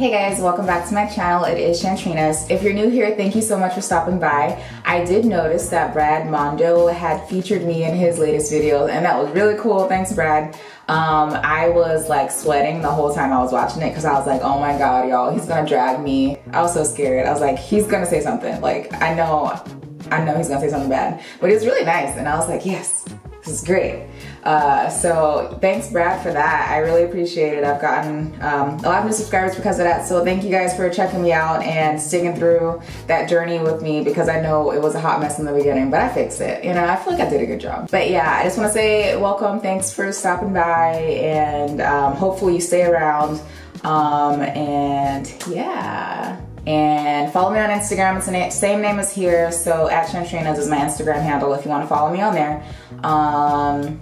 Hey guys, welcome back to my channel. It is Shantrinas. If you're new here, thank you so much for stopping by. I did notice that Brad Mondo had featured me in his latest video and that was really cool. Thanks Brad. Um, I was like sweating the whole time I was watching it because I was like, oh my god, y'all, he's gonna drag me. I was so scared. I was like, he's gonna say something. Like, I know, I know he's gonna say something bad. But it was really nice and I was like, yes, this is great. Uh, so thanks Brad for that. I really appreciate it. I've gotten um, a lot of new subscribers because of that. So thank you guys for checking me out and sticking through that journey with me because I know it was a hot mess in the beginning, but I fixed it. You know, I feel like I did a good job. But yeah, I just want to say welcome. Thanks for stopping by and um, hopefully you stay around. Um, and yeah and follow me on Instagram. It's the same name as here. So at Shantrinas is my Instagram handle if you want to follow me on there. Um,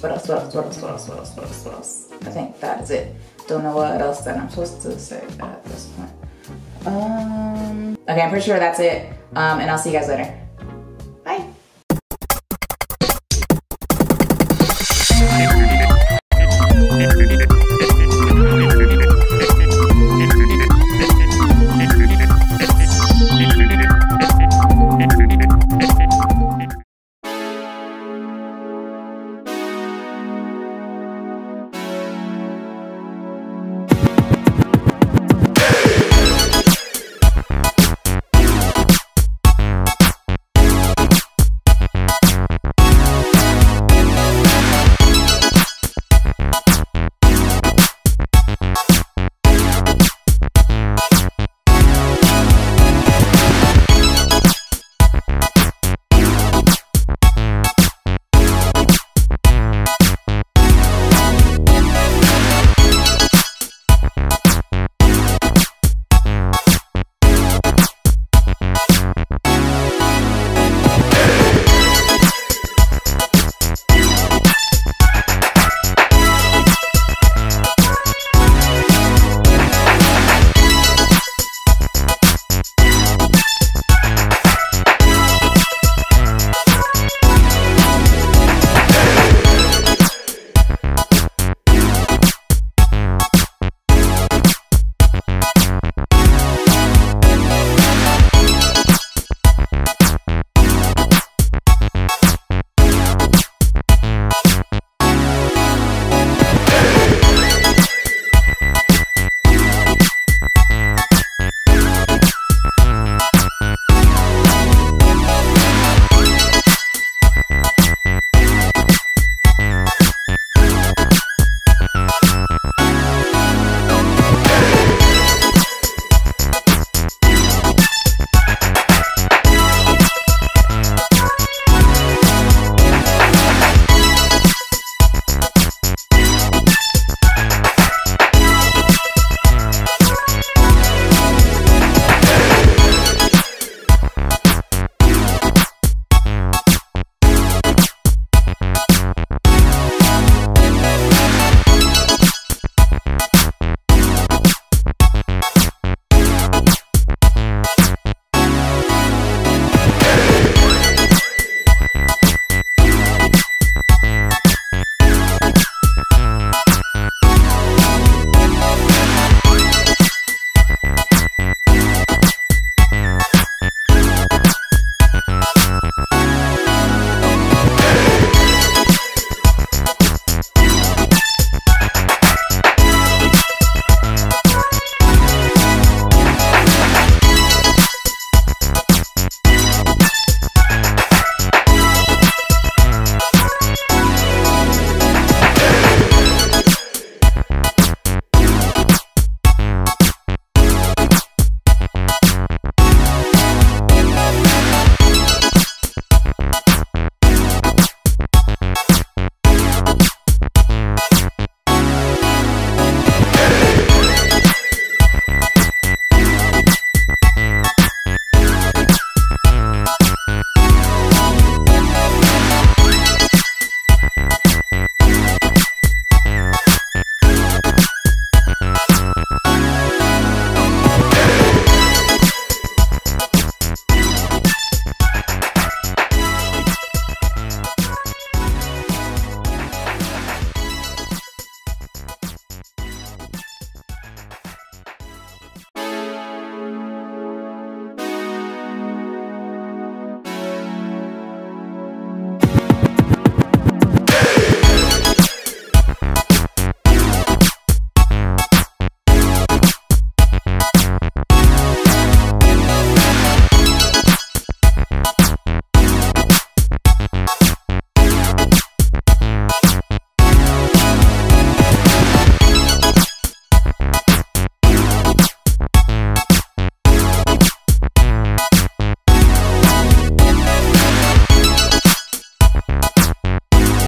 what else, what else, what else, what else, what else, what else, what else? I think that is it. Don't know what else that I'm supposed to say at this point. Um, okay, I'm pretty sure that's it. Um, and I'll see you guys later. Bye.